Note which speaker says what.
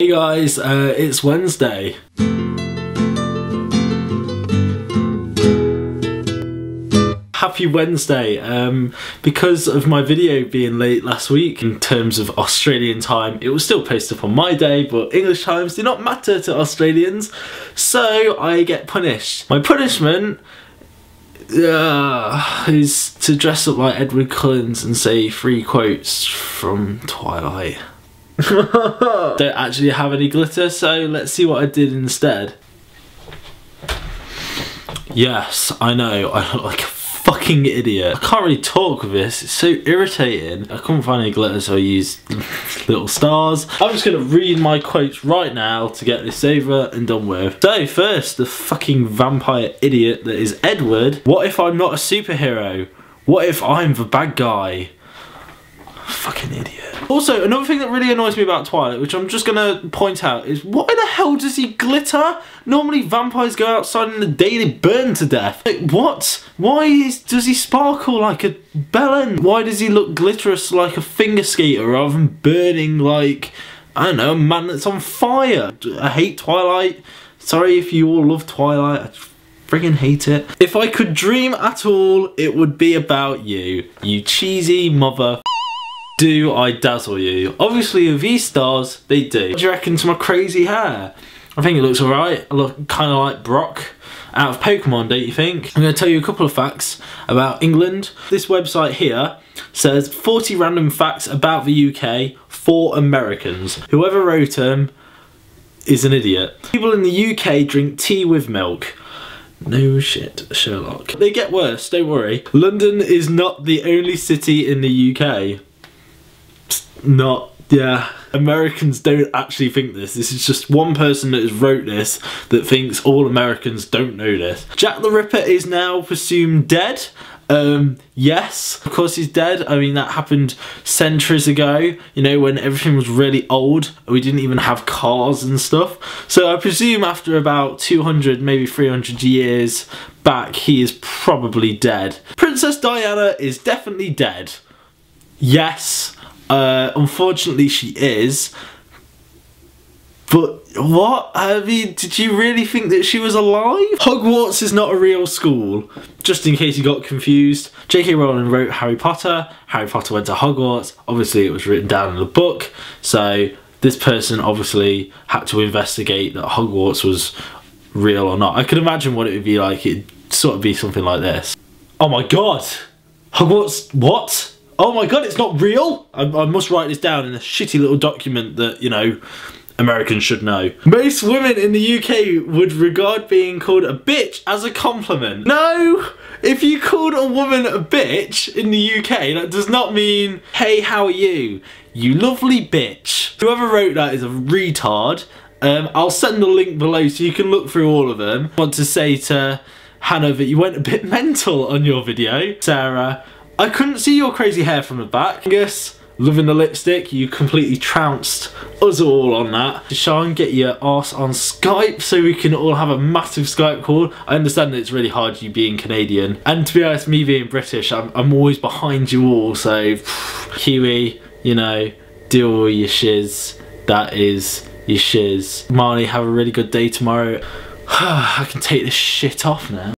Speaker 1: Hey guys, uh, it's Wednesday. Happy Wednesday. Um, because of my video being late last week in terms of Australian time, it was still posted up on my day, but English times do not matter to Australians, so I get punished. My punishment uh, is to dress up like Edward Cullen and say three quotes from Twilight. Don't actually have any glitter, so let's see what I did instead. Yes, I know, I look like a fucking idiot. I can't really talk with this, it's so irritating. I couldn't find any glitter, so I used little stars. I'm just gonna read my quotes right now to get this over and done with. So, first, the fucking vampire idiot that is Edward. What if I'm not a superhero? What if I'm the bad guy? Fucking idiot. Also, another thing that really annoys me about Twilight, which I'm just gonna point out, is why the hell does he glitter? Normally vampires go outside in the day they burn to death. Like, what? Why is, does he sparkle like a bellend? Why does he look glitterous like a finger skater rather than burning like, I don't know, a man that's on fire? I hate Twilight. Sorry if you all love Twilight. I friggin' hate it. If I could dream at all, it would be about you. You cheesy mother do I dazzle you? Obviously with these stars, they do. What do you reckon to my crazy hair? I think it looks alright. I look kind of like Brock out of Pokemon, don't you think? I'm going to tell you a couple of facts about England. This website here says 40 random facts about the UK for Americans. Whoever wrote them is an idiot. People in the UK drink tea with milk. No shit, Sherlock. They get worse, don't worry. London is not the only city in the UK not yeah. Americans don't actually think this. This is just one person that has wrote this that thinks all americans don't know this. Jack the ripper is now presumed dead. Um yes of course he's dead. I mean that happened centuries ago you know when everything was really old we didn't even have cars and stuff. So i presume after about 200 maybe 300 years back he is probably dead. Princess diana is definitely dead. Yes uh, unfortunately, she is. But what? I mean, did you really think that she was alive? Hogwarts is not a real school. Just in case you got confused, J.K. Rowling wrote Harry Potter. Harry Potter went to Hogwarts. Obviously, it was written down in the book. So this person obviously had to investigate that Hogwarts was real or not. I could imagine what it would be like. It'd sort of be something like this. Oh my god! Hogwarts, what? Oh my god, it's not real. I, I must write this down in a shitty little document that, you know, Americans should know. Most women in the UK would regard being called a bitch as a compliment. No! If you called a woman a bitch in the UK, that does not mean, hey, how are you? You lovely bitch. Whoever wrote that is a retard. Um, I'll send the link below so you can look through all of them. I want to say to Hannah that you went a bit mental on your video. Sarah, I couldn't see your crazy hair from the back. Angus, loving the lipstick, you completely trounced us all on that. Sean, get your ass on Skype so we can all have a massive Skype call. I understand that it's really hard you being Canadian. And to be honest, me being British, I'm, I'm always behind you all, so Kiwi, you know, do all your shiz. That is your shiz. Marley, have a really good day tomorrow. I can take this shit off now.